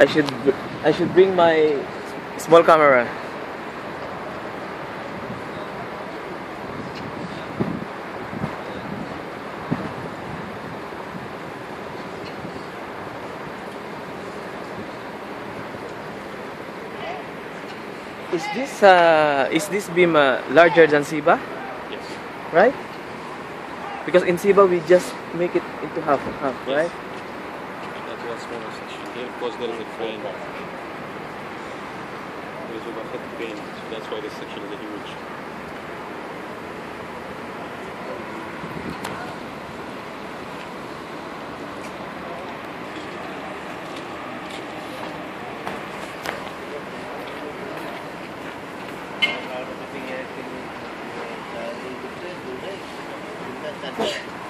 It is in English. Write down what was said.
I should I should bring my small camera. Is this uh is this beam uh, larger than Siba? Yes. Right? Because in Siba we just make it into half half, Yes. right? That's one smaller section. Here, of course, there is a crane. There is overhead crane, so that's why this section is a huge.